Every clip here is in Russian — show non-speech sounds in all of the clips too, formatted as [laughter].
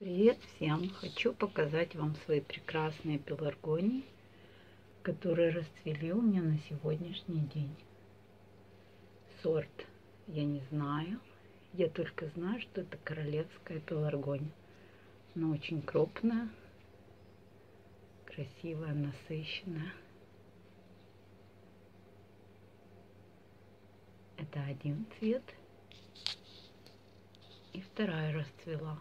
Привет всем! Хочу показать вам свои прекрасные пеларгонии, которые расцвели у меня на сегодняшний день. Сорт я не знаю, я только знаю, что это королевская пеларгония. Она очень крупная, красивая, насыщенная. Это один цвет. И вторая расцвела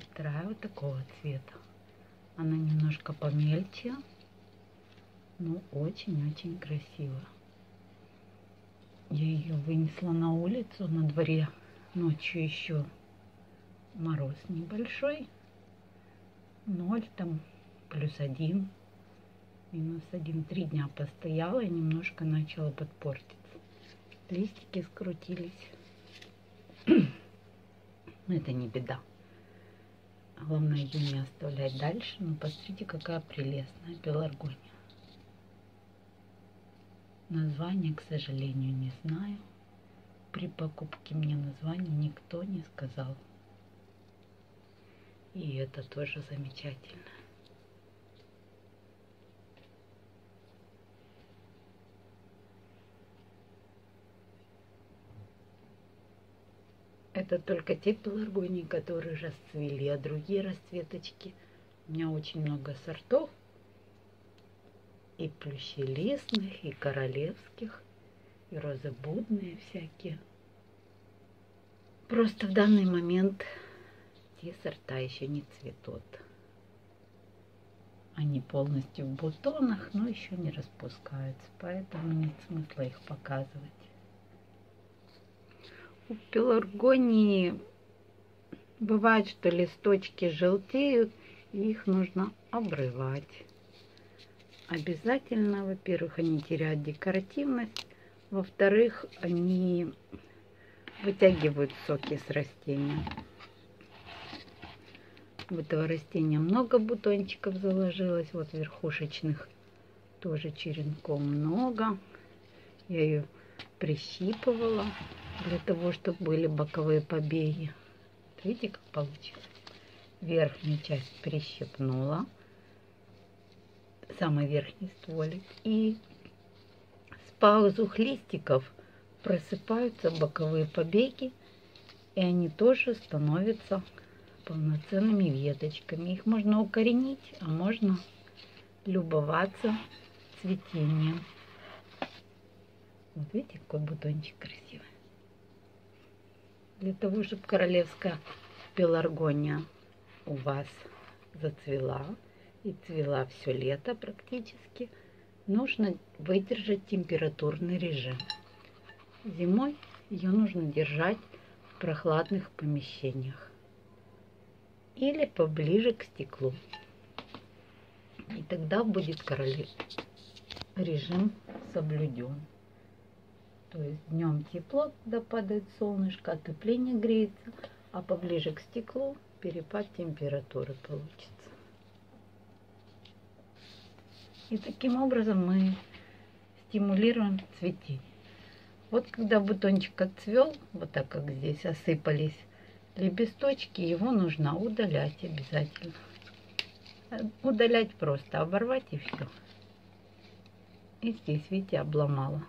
вторая вот такого цвета. Она немножко помельче, но очень-очень красиво. Я ее вынесла на улицу, на дворе ночью еще мороз небольшой. Ноль там, плюс один, минус один. Три дня постояла и немножко начала подпортиться. Листики скрутились. [clears throat] Но это не беда. Главное ее не оставлять дальше. Но посмотрите, какая прелестная пеларгония. Название, к сожалению, не знаю. При покупке мне название никто не сказал. И это тоже замечательно. Это только те пеларгонии, которые расцвели, а другие расцветочки. У меня очень много сортов. И плющелистных, и королевских, и розобудные всякие. Просто в данный момент те сорта еще не цветут. Они полностью в бутонах, но еще не распускаются, поэтому нет смысла их показывать. У пеларгонии бывает, что листочки желтеют, и их нужно обрывать. Обязательно, во-первых, они теряют декоративность, во-вторых, они вытягивают соки с растения. У этого растения много бутончиков заложилось, вот верхушечных тоже черенком много. Я ее прищипывала для того, чтобы были боковые побеги. Видите, как получилось? Верхнюю часть прищипнула, самый верхний стволик, и с паузу листиков просыпаются боковые побеги, и они тоже становятся полноценными веточками. Их можно укоренить, а можно любоваться цветением. Вот видите, какой бутончик красивый для того, чтобы королевская пеларгония у вас зацвела и цвела все лето практически, нужно выдержать температурный режим. Зимой ее нужно держать в прохладных помещениях или поближе к стеклу. И тогда будет королев режим соблюден. То есть днем тепло, когда падает солнышко, отопление греется, а поближе к стеклу перепад температуры получится. И таким образом мы стимулируем цветение. Вот когда бутончик отцвел, вот так как здесь осыпались лепесточки, его нужно удалять обязательно. Удалять просто, оборвать и все. И здесь, видите, обломала.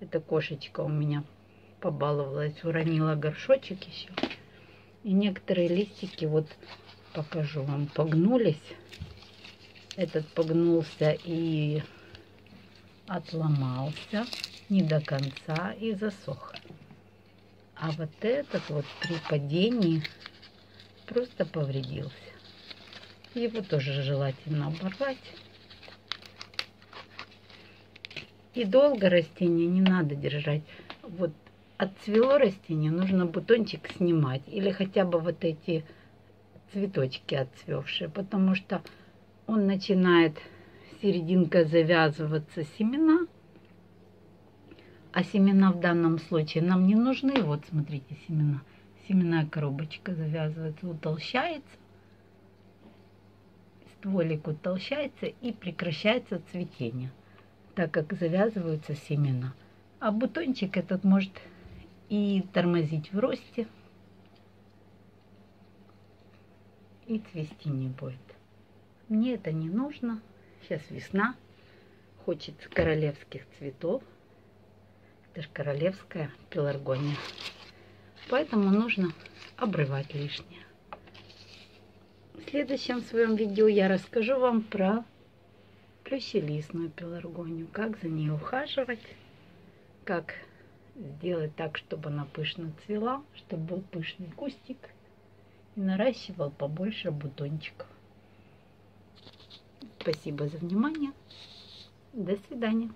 Эта кошечка у меня побаловалась, уронила горшочек еще. И некоторые листики, вот покажу вам, погнулись. Этот погнулся и отломался не до конца и засох. А вот этот вот при падении просто повредился. Его тоже желательно оборвать. И долго растение не надо держать. Вот отцвело растение, нужно бутончик снимать. Или хотя бы вот эти цветочки отцвевшие, потому что он начинает серединка завязываться семена, а семена в данном случае нам не нужны. Вот смотрите, семена. Семенная коробочка завязывается, утолщается, стволик утолщается и прекращается цветение так как завязываются семена. А бутончик этот может и тормозить в росте. и цвести не будет. Мне это не нужно. Сейчас весна. Хочется королевских цветов. Это же королевская пеларгония. Поэтому нужно обрывать лишнее. В следующем своем видео я расскажу вам про плющелистную пеларгонию, как за ней ухаживать, как сделать так, чтобы она пышно цвела, чтобы был пышный кустик и наращивал побольше бутончиков. Спасибо за внимание. До свидания.